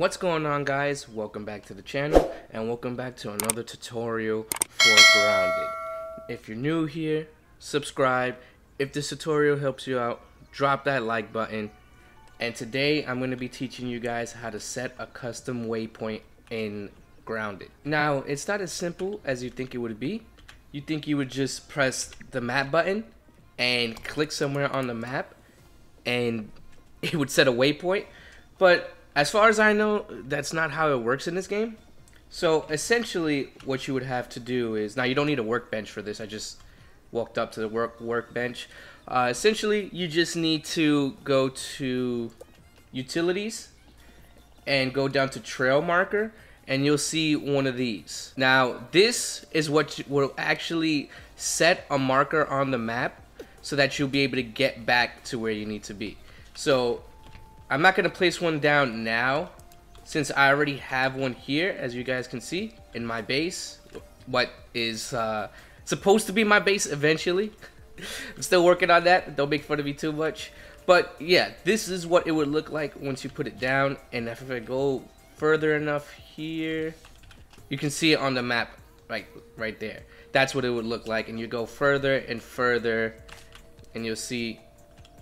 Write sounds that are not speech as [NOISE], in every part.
What's going on guys? Welcome back to the channel and welcome back to another tutorial for Grounded. If you're new here, subscribe. If this tutorial helps you out, drop that like button. And today I'm going to be teaching you guys how to set a custom waypoint in Grounded. Now, it's not as simple as you think it would be. You think you would just press the map button and click somewhere on the map and [LAUGHS] it would set a waypoint. But as far as I know, that's not how it works in this game. So essentially, what you would have to do is now you don't need a workbench for this. I just walked up to the work workbench. Uh, essentially, you just need to go to utilities and go down to trail marker and you'll see one of these. Now, this is what will actually set a marker on the map so that you'll be able to get back to where you need to be. So I'm not going to place one down now since I already have one here as you guys can see in my base what is uh, supposed to be my base eventually. [LAUGHS] I'm still working on that don't make fun of me too much. But yeah this is what it would look like once you put it down and if I go further enough here you can see it on the map right right there. That's what it would look like and you go further and further and you'll see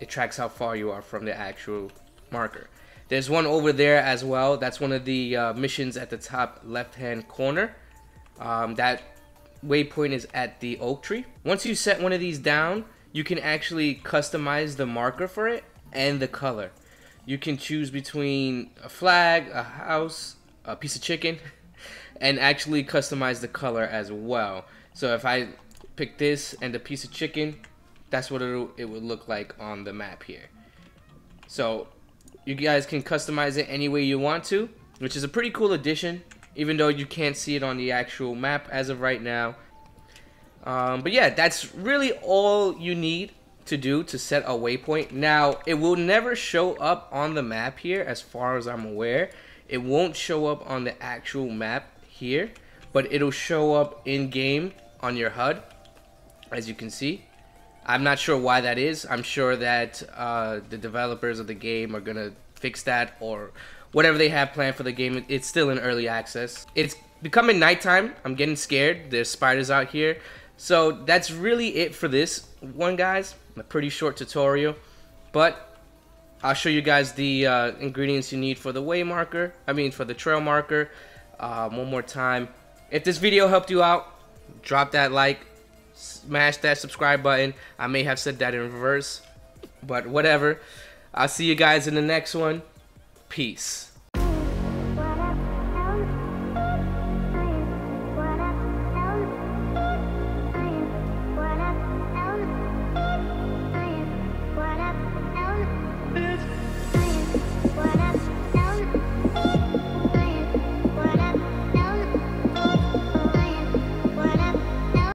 it tracks how far you are from the actual marker. There's one over there as well. That's one of the uh, missions at the top left-hand corner. Um, that waypoint is at the oak tree. Once you set one of these down, you can actually customize the marker for it and the color. You can choose between a flag, a house, a piece of chicken, [LAUGHS] and actually customize the color as well. So if I pick this and a piece of chicken, that's what it would look like on the map here. So you guys can customize it any way you want to, which is a pretty cool addition, even though you can't see it on the actual map as of right now. Um, but yeah, that's really all you need to do to set a waypoint. Now, it will never show up on the map here as far as I'm aware. It won't show up on the actual map here, but it'll show up in-game on your HUD, as you can see. I'm not sure why that is. I'm sure that uh, the developers of the game are gonna fix that or whatever they have planned for the game. It's still in early access. It's becoming nighttime. I'm getting scared. There's spiders out here. So that's really it for this one, guys. A pretty short tutorial, but I'll show you guys the uh, ingredients you need for the way marker. I mean, for the trail marker. Uh, one more time. If this video helped you out, drop that like, smash that subscribe button. I may have said that in reverse, but whatever. I'll see you guys in the next one. Peace.